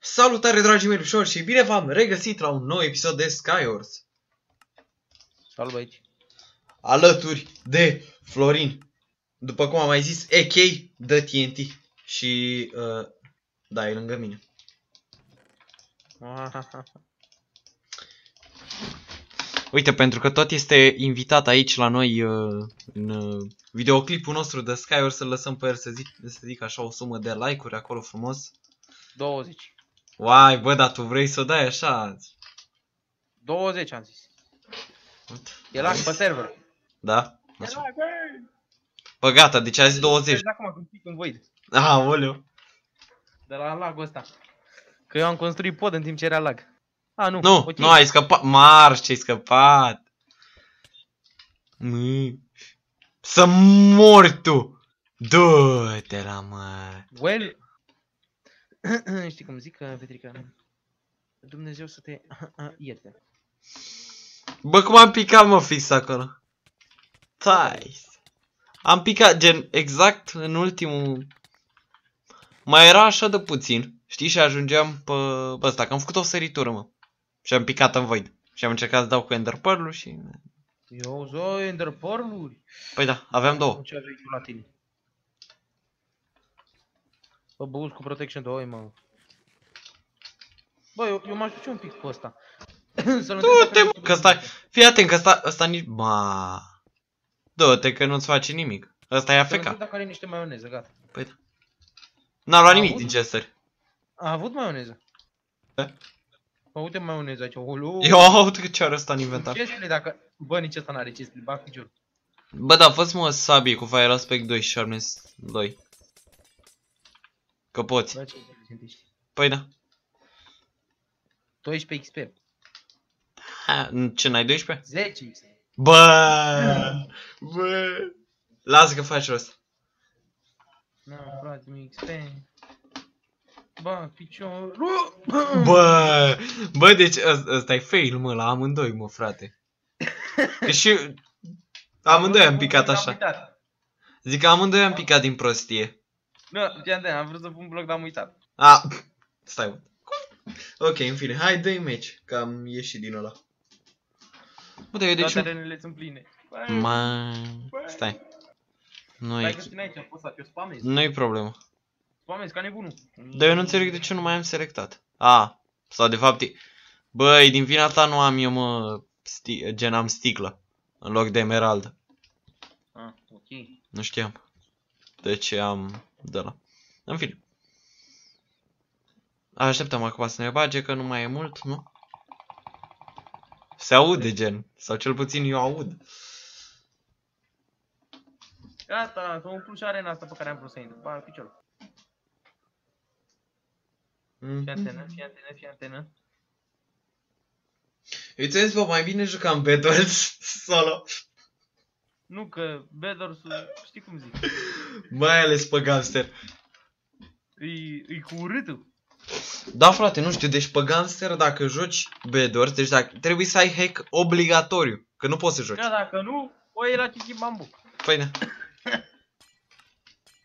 Salutare dragii mei ușor și bine v-am regăsit la un nou episod de Skywars Salut aici. Alături de Florin După cum am mai zis, AK de TNT Și uh, da, e lângă mine Uite, pentru că tot este invitat aici la noi uh, în uh, videoclipul nostru de Skywars Să lăsăm pe el să zic, să zic așa o sumă de like-uri acolo frumos 20. Uai, bă, dar tu vrei să o dai așa 20 am zis. Uite. E lag pe server. Da? E Așa. lag, băi! Bă, gata, deci a zis 20 Vezi acum când pic în void. Aoleu De la lagul ăsta. Că eu am construit pod în timp ce era lag. A, nu. Nu, ok. nu, ai scăpat. Marș, ce ai scăpat. Mă. Să mori tu. Du-te la mă. Well. Știi cum zic, uh, Petrica? Dumnezeu să te ierte. Bă, cum am picat, mă, fix acolo? Tai. Am picat, gen, exact în ultimul... Mai era așa de puțin, știi, și ajungeam pe, pe ăsta, că am făcut o săritură, mă. Și am picat în void. Și am încercat să dau cu ender pearl și... Eu zoi ender pearl-uri. Păi da, aveam două. Ce aveai tu la tine? Bă, băuți cu protection 2, mă. Bă, eu, eu m-aș duce un pic pe ăsta. Să-l Du-te, mă, că stai... Fii atent, că ăsta, ăsta nici... Ma. Du-te, că nu-ți face nimic. Ăsta e Să AFK. dacă are niște maioneză, gata. Păi da. N-am luat A nimic avut? din chestări. A avut maioneză. Da. Bă, uite maioneză aici, olu. Eu aud că ce are ăsta în inventar. Chestile dacă... Bă, nici ăsta n-are chestile, bag picior. Bă, da, fă mă sabie cu Fire Aspect 2 și Sharpness 2. Că poți. Bă, ce sunt ești. Păi da. 12 XP. Ha, ce, n-ai 12? 10 XP. Bă! Bă! Lasă că faci rost. Nu, frate, mi XP. Bă, picior. Bă! Bă, deci ăs- ăsta e fail, mă, la amândoi, mă, frate. Că și amândoi am picat așa. uitat. Zic că amândoi am picat din prostie. Nu, ce am de, am vrut să pun bloc, dar am uitat. A, stai, mă. Ok, în fine, hai dă-i match, că am ieșit din ăla. Bă, dar eu de Toate ce... arenele sunt pline. Bă, Mă... Stai. Nu Stai e... că țin aici, am postat, eu spamez. Nu-i problemă. Spamez ca nebunul. Dar eu nu înțeleg de ce nu mai am selectat. A, sau de fapt e... Băi, din vina ta nu am eu, mă, sti... gen am sticlă. În loc de emerald. Ah, ok. Nu știam. De ce am de la. În fine. Așteptăm acum să ne bage că nu mai e mult, nu? Se aude gen. Sau cel puțin eu aud. Gata, s-a umplut și arena asta pe care am vrut să intru. Ba, piciorul. Fii antenă, fii antenă, fii antenă. Eu ți-am zis, bă, mai bine jucam Battles solo. Nu că Bedors, știi cum zic, Mai ales pe Gunster. e, e cu urâtul. Da, frate, nu știu, deci pe Gunster dacă joci Bedwars, deci dacă, trebuie să ai hack obligatoriu, că nu poți să joci. Da, dacă nu, o iei la Chichi Bambu. Păi da.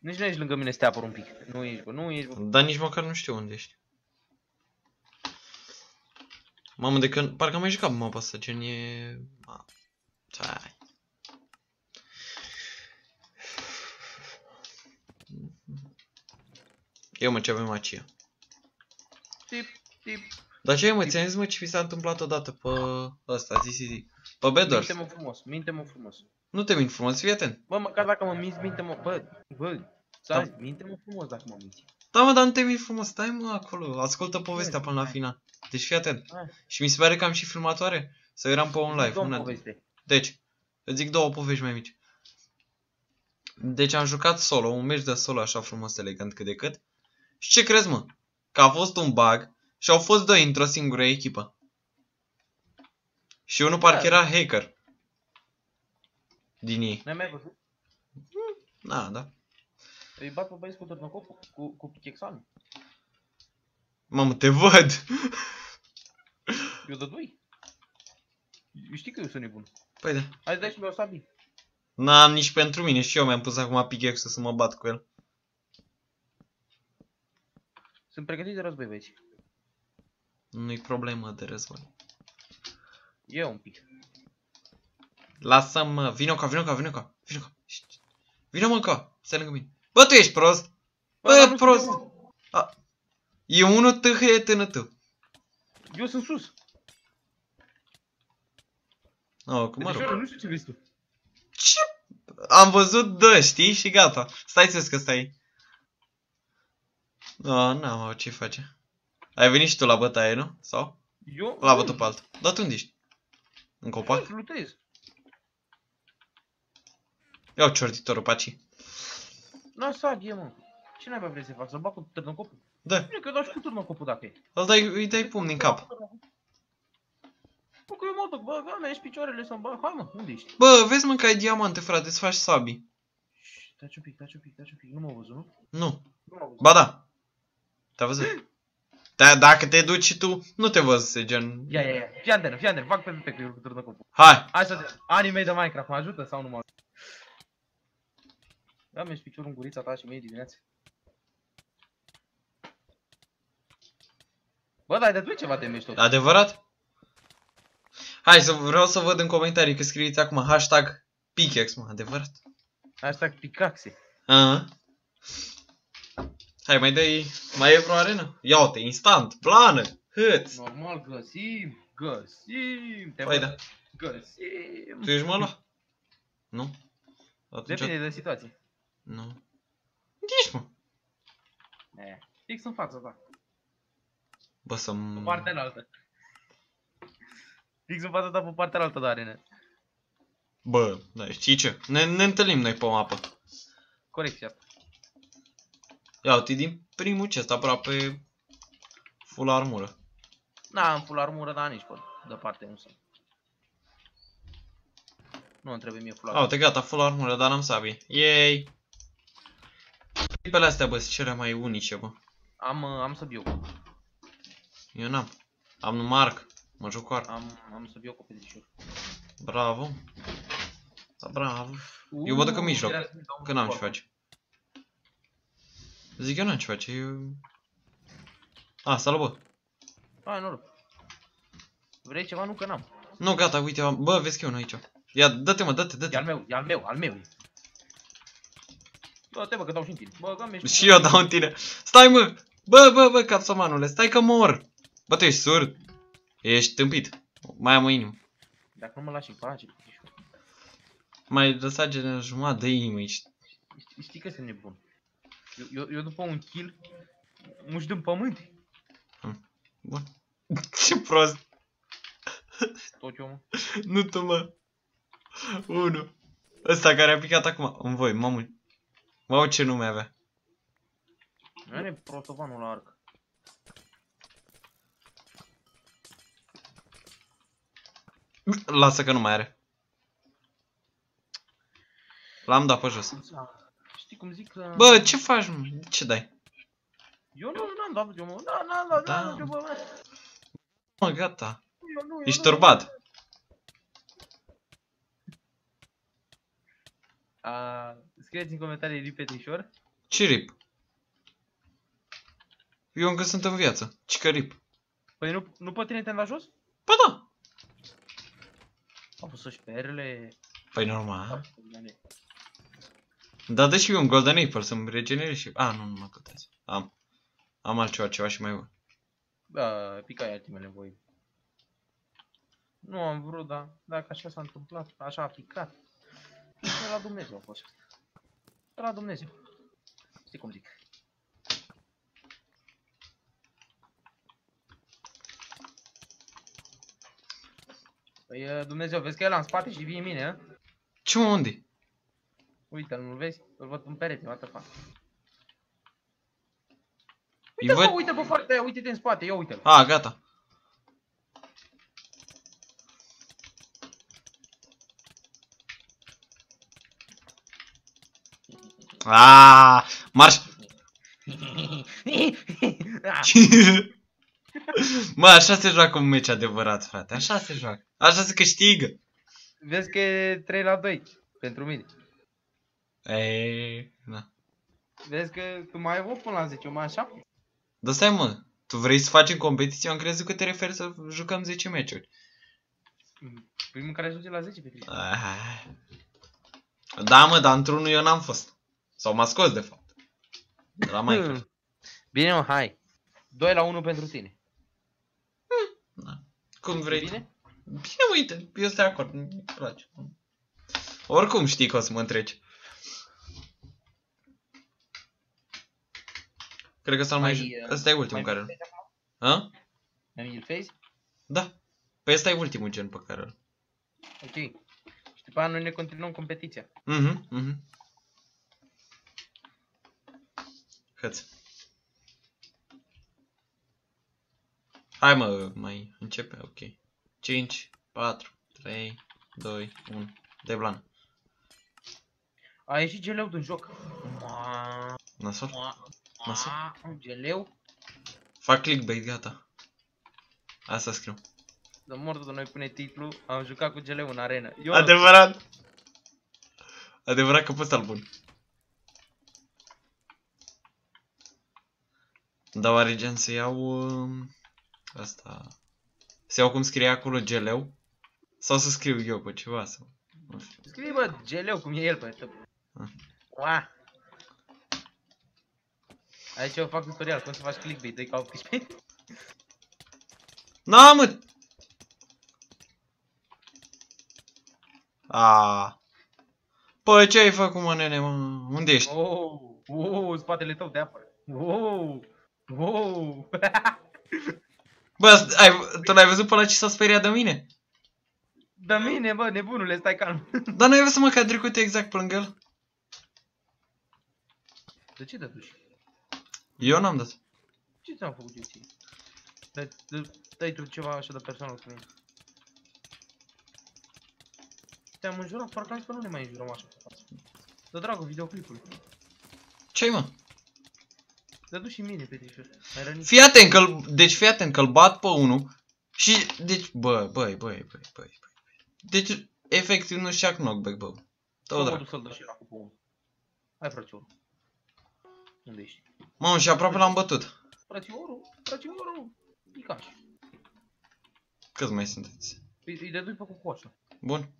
Nici nu ești lângă mine să te apăr un pic. Nu ești, bă, nu ești, bă. Dar nici măcar nu știu unde ești. Mamă, de când... Parcă am mai jucat mapa asta, gen e... Ma... Hai. Eu mă, ce avem aici? Tip, tip. Dar ce e, mă, ți-am zis, mă, ce mi s-a întâmplat odată pe ăsta, zi, zi, zi. Pe Bedwars. Minte-mă frumos, minte-mă frumos. Nu te mint frumos, fii atent. Bă, măcar dacă mă minți, minte-mă, bă, bă, stai, minte-mă frumos dacă mă minți. Da, mă, dar nu te mint frumos, stai, mă, acolo, ascultă povestea până la final. Deci fii atent. Hai. Și mi se pare că am și filmatoare. Sau eram pe un live. Domn una- poveste. Deci, îți zic două povești mai mici. Deci am jucat solo, un meci de solo așa frumos, elegant cât de cât. Și ce crezi, mă? Că a fost un bug și au fost doi într-o singură echipă. Și unul parcă era hacker. Din ei. Ne-ai mai văzut? Da, da. Îi bat pe băieți cu tornocopul, cu, cu pichexanul. Mamă, te văd! Eu de doi. Știi că eu sunt nebun. Păi da. Hai dai și mi-o sabi. N-am nici pentru mine și eu mi-am pus acum pickaxe să mă bat cu el. Sunt pregătit de război, băieți. Nu-i problemă de război. E un pic. Lasă-mă, vino ca, vino ca, vino ca, vino ca. Șt. Vino mă ca, stai lângă mine. Bă, tu ești prost. dar Bă, nu prost. sunt eu, A. E unul tâhăie tână tu. Eu sunt sus. Oh, cum mă rog. Petrișoare, nu știu ce vezi tu. Ce? Am văzut dă, știi? Și gata. Stai sus că stai. No, n-am ce face. Ai venit și tu la bătaie, nu? Sau? Eu? La bătut pe altul. Dar tu unde ești? În Nu, copac? Lutez. Iau ciorditorul pe aici. Nu, saghe, mă. Ce n-ai mai vrei să fac? Să bag cu târnăcopul? Da, Bine că dau și cu târnăcopul dacă e. îl dai, îi dai pumn din cap. Bă, că eu mă duc, bă, gata, ești picioarele să-mi bag. Hai, mă, unde ești? Bă, vezi mă că ai diamante, frate, îți faci sabii. Șșt, Taci un pic, taci un pic, taci un pic. Nu m-au văzut, nu? Nu. Nu m-au văzut. Ba da. Te-a văzut? Da, dacă te duci și tu, nu te văzuse, gen... Ia, ia, ia. Fii antenă, fii antenă. Fac pe pe că eu cu târnăcopul. Hai! Hai să te... Anime de Minecraft, mă ajută sau nu mă ajută? Da, mi-ești piciorul în gurița ta și mie dimineața. Bă, dar de tu ceva te mișto. Adevărat? Hai, să vreau să văd în comentarii că scrieți acum hashtag pickaxe, mă, adevărat? Hashtag picaxe. Aha. Hai, mai dai... Mai e vreo arenă? Ia uite, instant, plană, hâț. Normal, găsim, găsim. Te Păi văd. da. Găsim. Tu ești mă la? Nu? Atunci... Depinde de situație. Nu. Unde ești, mă? E, fix în fața ta. Bă, să Pe partea altă. Fix în fața ta pe partea altă de arenă. Bă, da, știi ce? Ne, ne întâlnim noi pe mapă. Corecția asta. Ia uite, din primul chest, aproape full armură. Na, am full armură, dar nici pe departe nu sunt. Nu îmi trebuie mie full A, armură. uite, gata, full armură, dar n-am sabie. Yay! Clipele astea, bă, sunt cele mai unice, bă. Am, uh, am să biu. Eu n-am. Am numai arc. Mă joc cu arc. Am, am să biu cu petrișor. Bravo. Da, bravo. Eu mă duc în mijloc, Că n-am ce face. Zic eu n-am ce face, eu... A, salut, bă. Hai, noroc. Vrei ceva? Nu, că n-am. Nu, gata, uite, am... bă, vezi că eu nu aici. Ia, dă-te, mă, dă-te, E al dă-te. meu, e al meu, al meu e. Bă, te bă, că dau și în tine. Bă, că mi Și eu dau în tine. Stai, mă! Bă, bă, bă, capsomanule, stai că mor! Bă, tu ești surd. Ești tâmpit. Mai am o inimă. Dacă nu mă lași în pace, petrișor. Mai lăsat gen jumătate de inimă aici. Știi, știi că sunt nebun. Eu, eu, eu după un kill, muși din pământ. Bun. Ce prost. Tot eu, mă. Nu tu, mă. Unu. Ăsta care a picat acum. În voi, mamă. Mamă, ce nume avea. Nu are protovanul la arc. Lasă că nu mai are. L-am dat pe jos. Știi cum zic că... Bă, ce faci, mă? Ce dai? Eu nu, n-am dat eu, mă. Da, n-am dat, Da. n-am dat eu, bă, mă. Mă, gata. Eu nu, eu Ești nu. turbat. A, scrieți în comentarii Rip Petrișor. Ce rip? Eu încă sunt în viață. Ce că rip? Păi nu, nu pe tine te la jos? Păi da. Au pus să-și perle. Păi normal. Dar dă și eu un golden apple să-mi regenerez și... A, nu, nu mă contează. Am. Am altceva, ceva și mai bun. Da, picai ultimele voi. Nu am vrut, dar dacă așa s-a întâmplat, așa a picat. De la Dumnezeu a fost asta. De la Dumnezeu. Știi cum zic. Păi e, Dumnezeu, vezi că e la în spate și vine mine, a? Ce mă, unde? Uite-l, nu-l vezi? Îl văd în perete, what the fuck. Îi Uite, văd... bă, uite pe foarte, uite-te în spate, ia uite-l. A, gata. A, marș! Mă, așa se joacă un meci adevărat, frate. Așa se joacă. Așa se câștigă. Vezi că e 3 la 2 pentru mine. Ei, da. Vezi că tu mai ai 8 până la 10, eu mai am 7. Dar stai, mă. Tu vrei să facem competiție? Am crezut că te referi să jucăm 10 meciuri. Primul care ajunge la 10 Petrișor. Ah. Da, mă, dar într-unul eu n-am fost. Sau m-a scos, de fapt. De la Minecraft. Hmm. Bine, mă, hai. 2 la 1 pentru tine. Cum E vrei. Bine? Bine, uite, eu sunt de acord, îmi place. Oricum știi că o să mă întreci. Cred că ăsta mai... Mai, uh, Ăsta e ultimul mai care... Ha? Mai mult phase? Da. Păi ăsta e ultimul gen pe care îl... Ok. Și după aia noi ne continuăm competiția. Mhm, mhm. Hăți. Hai mă, mai începe, ok. 5, 4, 3, 2, 1. De blană. A ieșit geleu din joc. Ma, Nasol? Ma, Nasol? ma, geleu. Fac clickbait, gata. Asta scriu. De mortul de noi pune titlu. Am jucat cu geleu în arenă. Eu Adevărat. Adevărat că poți al bun. Dar oare gen să iau... um, Asta... Să iau cum scrie acolo geleu? Sau să scriu eu pe ceva? Sau... Nu știu. Scrie bă, geleu cum e el pe tăp. Ah. Ua. Aici eu fac tutorial, cum să faci clickbait, e ca 18. Na, mă! A. Păi ce ai făcut, mă, nene, mă? Unde ești? Oh, oh, spatele tău de apă. Oh, oh. Bă, ai, tu l-ai văzut pe ăla ce s-a speriat de mine? Da mine, bă, nebunule, stai calm. Dar nu ai văzut, mă, că a trecut exact pe lângă el? De ce te duci? Eu n-am dat. Ce ți-am făcut eu ție? Dai, dă- dai tu ceva așa de personal cu mine. Te-am înjurat, parcă am zis că nu ne mai înjurăm așa pe față. De dragul videoclipului. Ce-ai, mă? Dă du și mine, Petrișor. Ai rănit. Fii atent că deci fii atent că-l bat pe unul și, deci, bă, băi, băi, băi, băi, băi. Deci, efectiv nu știa knockback, bă. Tot mă drag. duc să-l dă și la cu unul. Hai, frățiorul. Unde ești? Mamă, și aproape l-am bătut. Frățiorul, frățiorul. Picaș. Câți mai sunteți? Îi, îi dedui pe cucoașă. Bun.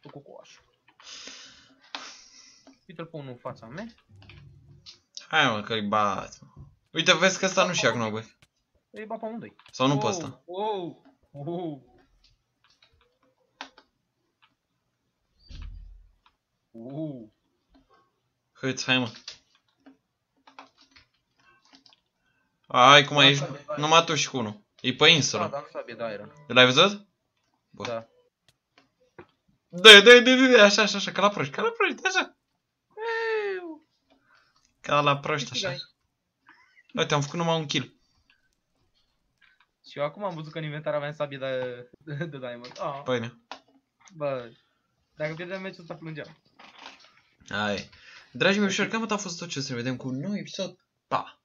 Pe cucoașă. Uite-l pe unul în fața mea. Hai, mă, că-i bat, mă. Uite, vezi că ăsta nu știa knockback. Îi ba pe unde Sau nu pe ăsta. Wow, wow. Wow. Hăți, hai, mă. Hai, cum ai Da, da, da. Numai tu și cu unul. E pe Da, insulă. dar nu sabie de iron. L-ai văzut? Bă. Da. Dă, dă, dă, dă, așa, așa, așa, ca la proști, ca la proști, așa. Ca la proști, așa. Uite, am făcut numai un kill. Și eu acum am văzut că în inventar aveam sabie de, de, diamond. Ah, Păi, ne. bă. Dacă pierdeam meciul ăsta plângeam. Hai. Dragii mei, ușor, cam a fost tot ce o să ne vedem cu un nou episod. Pa!